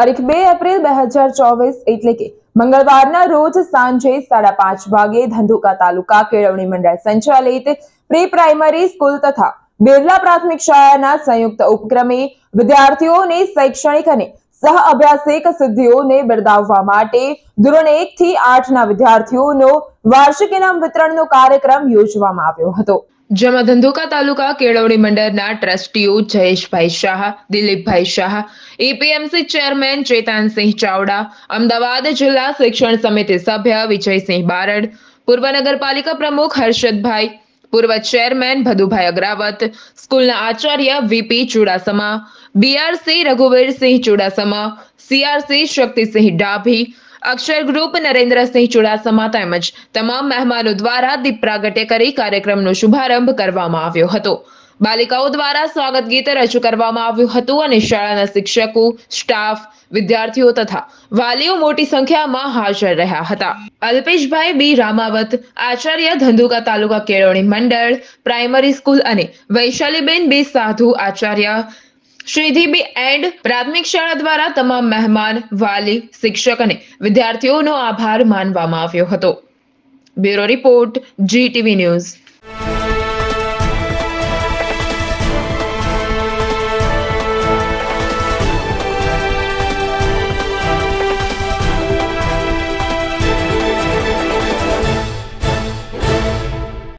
તારીખ બે એપ્રિલ બે હજાર ચોવીસ એટલે કે મંગળવારના રોજ સાંજે સાડા પાંચ વાગે ધંધુકા તાલુકા કેળવણી મંડળ સંચાલિત પ્રી પ્રાઇમરી સ્કૂલ તથા બિરલા પ્રાથમિક શાળાના સંયુક્ત ઉપક્રમે વિદ્યાર્થીઓને શૈક્ષણિક અને સહ અભ્યાસિક સિદ્ધિઓને બિરદાવવા માટે ધોરણ એક થી આઠના વિદ્યાર્થીઓનો વાર્ષિક ઇનામ વિતરણનો કાર્યક્રમ યોજવામાં આવ્યો હતો. જેમાં ધંધુકા તાલુકા કેળવણી મંડળના ટ્રસ્ટીઓ જયેશભાઈ શાહ, દિલીપભાઈ શાહ, એપીએમસી ચેરમેન ચેતનસિંહ ચાવડા, અમદાવાદ જિલ્લા શિક્ષણ સમિતિ સભ્ય વિજયસિંહ બારડ, પૂર્વ નગરપાલિકા પ્રમુખ હર્ષદભાઈ, પૂર્વ ચેરમેન ભદુભાઈ અગ્રાવત, સ્કૂલના Acharya VP Chudasama, BRC Raghuvirsinh Chudasama, CRC Shaktisinh Dabhi Akshar group, Narendrasinh Chudasama તેમજ તમામ મહેમાનો દ્વારા દીપ પ્રાગટ્ય કરી કાર્યક્રમનો શુભારંભ કરવામાં આવ્યો હતો. બાલિકાઓ દ્વારા સ્વાગત ગીત રજૂ કરવામાં આવ્યું હતું અને શાળાના શિક્ષકો, સ્ટાફ, વિદ્યાર્થીઓ તથા વાલીઓ મોટી સંખ્યામાં હાજર રહ્યા હતા. અલ્પેશભાઈ બી. રામાવત, આચાર્ય ધંધુકા તાલુકા કેળવણી મંડળ, પ્રાઇમરી સ્કૂલ અને વૈશાલીબેન બી. સાધુ આચાર્ય શ્રીધીબી એન્ડ પ્રાથમિક શાળા દ્વારા તમામ મહેમાન, વાલી, શિક્ષક અને વિદ્યાર્થીઓનો આભાર માનવામાં આવ્યો હતો. Bureau report G TV news.